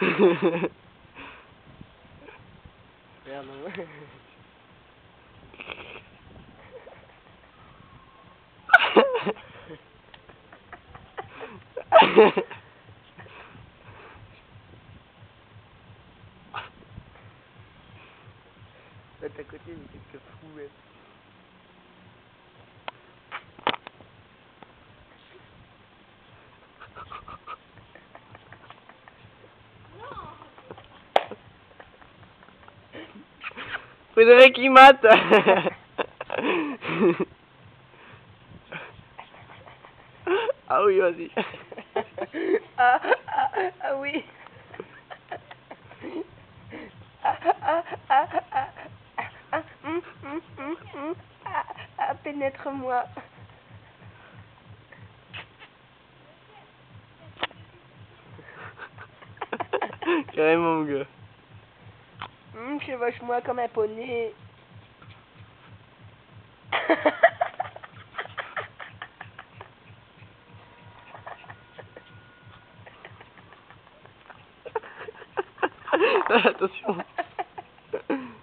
yeah, no Attends, à côté, vous êtes que fou, ouais. Frédéric il mate Ah oui, vas-y. ah, ah, ah oui. Ah, ah, ah, ah, ah, hum, hum, hum, hum, ah, ah, pénètre-moi. Carrément, mon gars. Hum, chevauche-moi comme un poney. Attention.